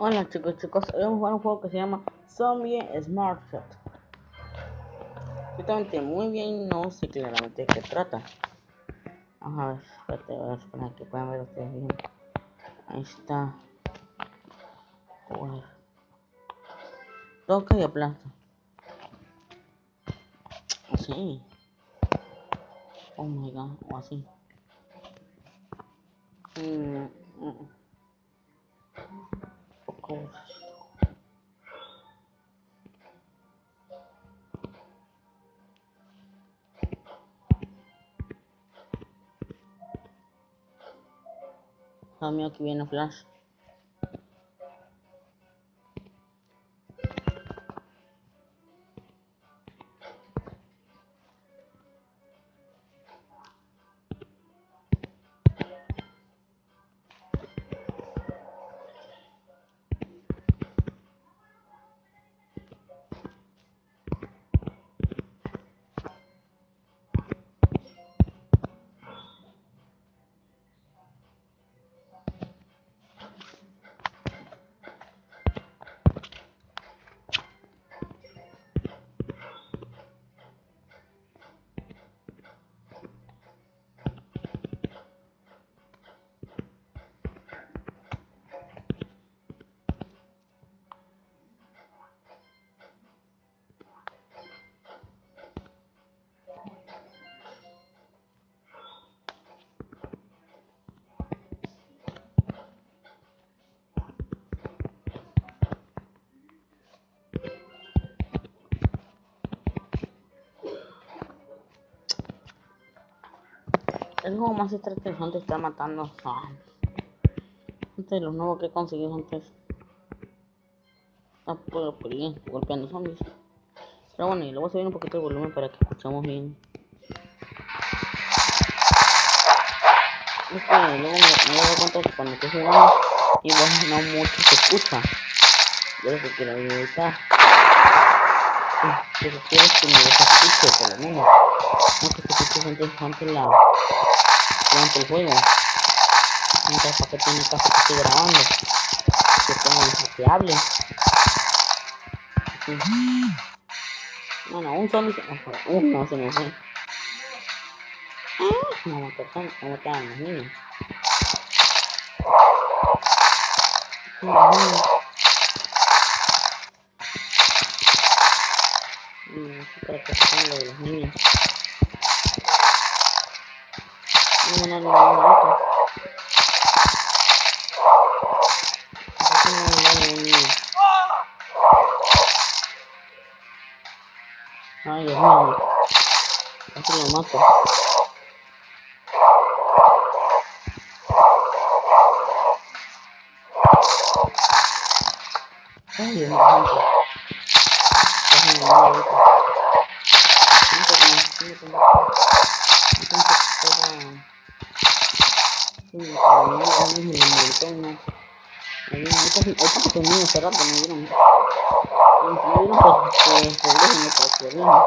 Hola chicos, chicos, hoy vamos a jugar un juego que se llama Zombie Smart Shot. Justamente muy bien, no sé claramente de qué trata. Vamos a ver, espérate, a ver, para que puedan ver ustedes bien. Ahí está. Joder. Toca y aplasta. Así. Oh my god, o así. Mm, mm. Poco. Ah, mío, aquí viene Flash. El juego más interesante está matando zombies. Antes los nuevos que he conseguido antes. Está por, por bien, golpeando zombies. Pero bueno, y le voy a subir un poquito el volumen para que escuchemos bien. Es que luego me, me doy cuenta que cuando estoy jugando y vos no mucho se escucha. Yo lo que quiero evitar. Lo que quiero es que me escuche por lo menos. No que se escuche antes, antes la el juego. Que tiene caso que estoy grabando. Que tengo que hable. Sí. Bueno, un zombie se me. Uno se me fue. No me mataron, no mataron los niños. Para qué son los. ないよ、ないよ。私には待って。ないよ、ないよ。Sí, me caí, a mí me montón, ¿no? A mí, ahorita, ahorita que termino hace rato, me dieron... Me dieron por, por, por lejos, no por por lejos.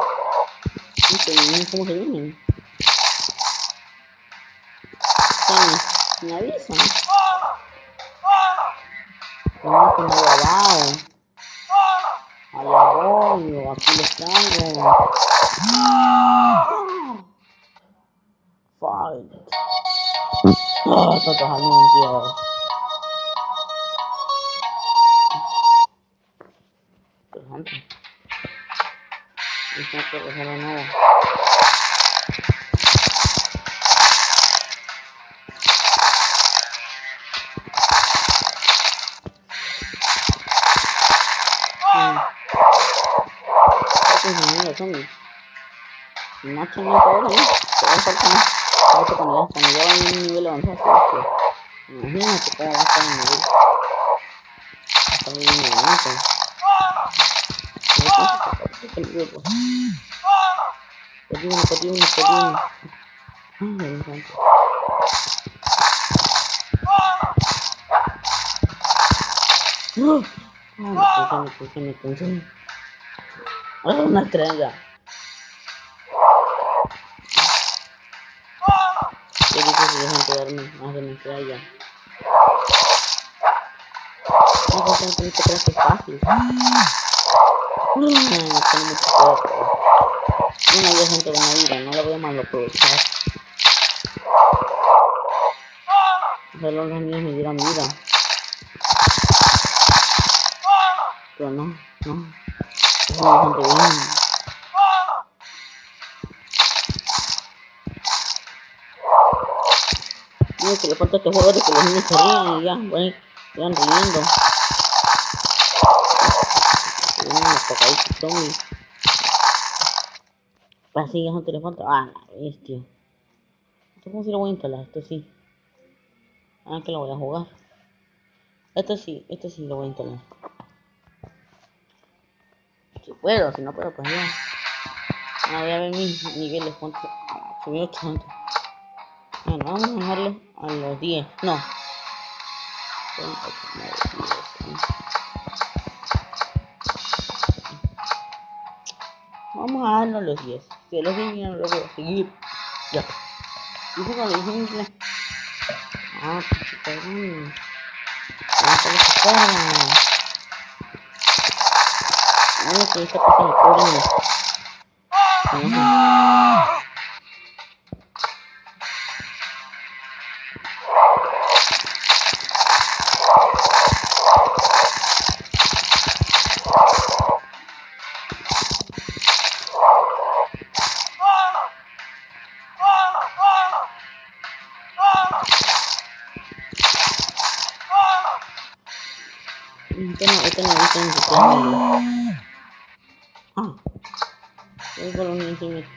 Sí, pero no sé cómo se vienen. Sí, me avisan. No, que me he grabado. Allá voy, aquí los traigo. Fight. Ah, tantos anuncios. Interesante. Y tengo que dejar de nuevo. Mm. Creo que es mi amigo zombie. Más chingón ahora, ¿no? Pero falta más. Creo que cuando cuando ya va en un nivel avanzado. Imagínate estar el nivel. Me encanta. ¡Oh! Ah, puse. ¡Ah, una estrella! Es enterarme más de. No sé si que es fácil. Ay, tengo mucho poco. Una vida gente de una vida, no la voy a mal aprovechar. Los niños me dieran vida. Pero no, no. Es una gente bien. Mira que le falta este juego de que los niños se rían y ya, bueno, van riendo. Vienen los apocalipsis zombies. No falta. Ah, la bestia. Esto cómo si lo voy a instalar, esto sí. Ah, que lo voy a jugar. Esto sí, esto sí lo voy a instalar. Si puedo, si no puedo, pues ya. Ah, voy a ver mis niveles, cuánto. Subió tanto. Bueno, vamos a dejarlo a los 10. No. 8, 9, 10. Vamos a los 10. Si a los 10 ya no lo voy a seguir. Ya. Dije inglés. Ah, pues cabrón. Ah, pero se fueron. Bueno, que esta cosa me cubre. Ajá.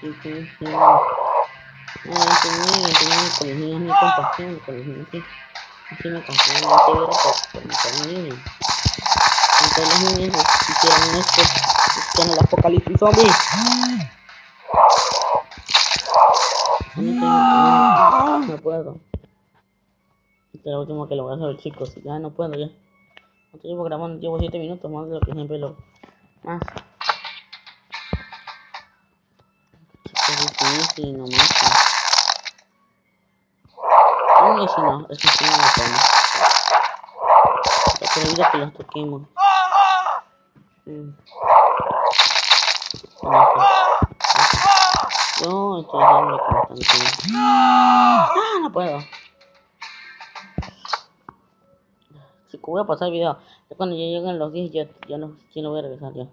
No, este este este puedo. Este es lo último que lo voy a hacer, chicos. Ya no puedo, ya. No grabando, llevo 7 minutos más de lo que siempre lo. Más. Chicos, difícil, no más. No, y si no, si no lo que los toquemos. Mm. Yo estoy están diciendo. Ah, no puedo. Chico, voy a pasar el video. Ya cuando ya lleguen los 10 ya, ya no, ya no voy a regresar ya.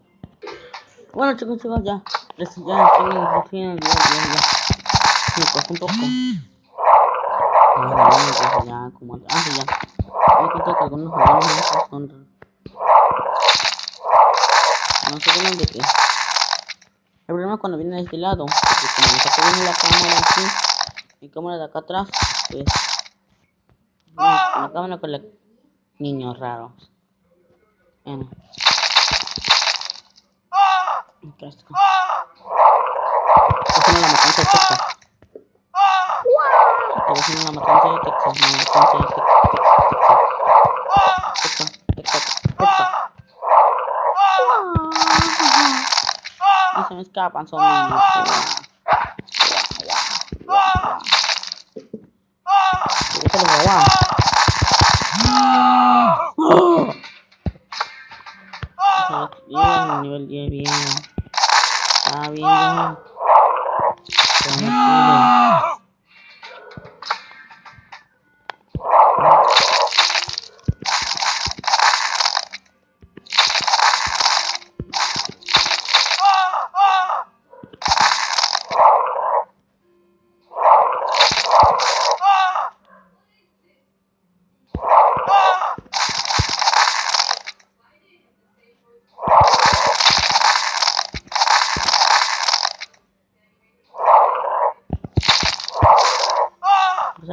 Bueno chicos, chicos, ya. Ya en el video, ya, ya. Me costó un poco. Bueno, ya, pues ya, como. Ah, ya. Me di cuenta que algunos no son... No sé cómo de qué. El problema es cuando viene de este lado. Porque como me está viendo la cámara aquí, mi cámara de acá atrás, pues... Bueno, la cámara con la niños raros. Bueno. Acá está. Esta no es la matanza de Texas. Esta vez no es la matanza de Texas, no la matanza de Texas. Texas, Texas, Texas. No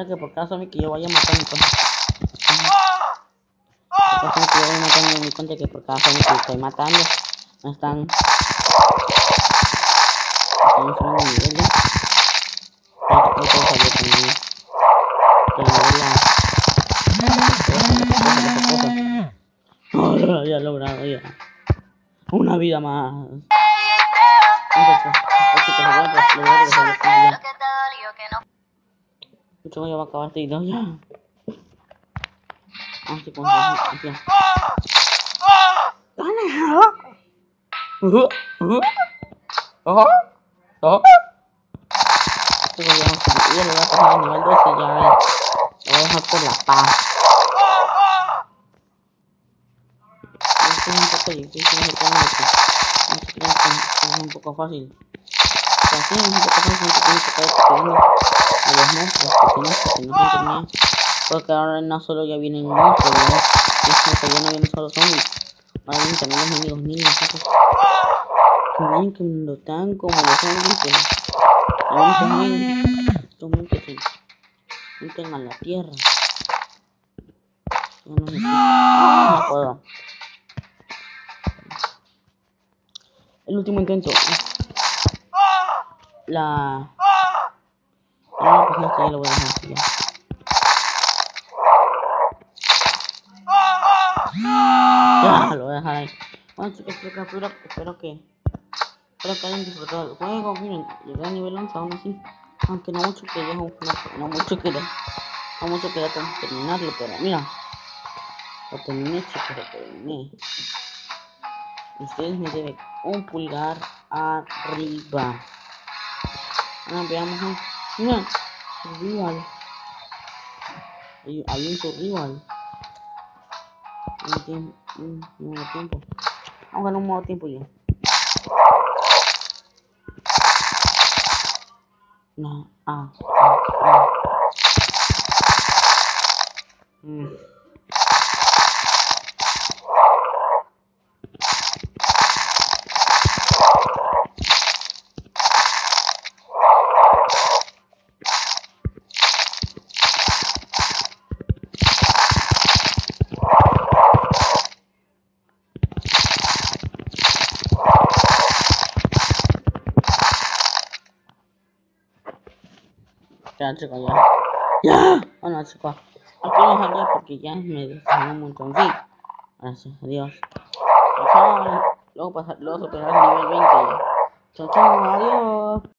que por caso que yo vaya matando. Por caso que yo vaya matando cuenta que por caso que estoy matando. Están. Están nivel. Pero logrado ya. Una vida más. Lo voy a regresar al final ya. Mucho ya va a acabar este video ya. Así con aquí. ¡Dale! Uh, uh. ¡Oh! ¡Oh! Chicos, ya, ya lo voy a pasar a nivel 12 ya. Lo voy a dejar por la paz. Esto es un poco difícil, no tengo que. No se crean que es un no tienes que estar pidiendo a los monstruos que que no se termina. Porque ahora no solo ya vienen monstruos, ¿no? Es que ya no vienen solo zombies. Ahora vienen también los enemigos niños. Que vienen cuando están como los zombies. Ahora también. Que se meten a la tierra. Ya no me no puedo. El último intento. La. Ah, pues este ya lo voy a dejar ya. Lo voy a dejar ahí. Bueno chicos, creo que espero, que espero que hayan disfrutado el juego. Miren, llegué a nivel 11 aún así. Aunque no mucho que no, no mucho que no mucho que terminarlo, pero mira. Lo terminé chicos, lo terminé. Ustedes me deben un pulgar arriba. Ahora veamos. ¿eh? Mira, survival. Hay, un survival. Un un nuevo tiempo. Vamos a ganar un nuevo tiempo ya. No, ah, ah, ah. Mm. Ya, chicos, ya. Ya. Bueno, chicos. Aquí lo dejaría porque ya me desanimó un montón. Sí. Gracias, adiós. Chao. Luego, pasar, luego superar el nivel 20. Chao, chao, adiós.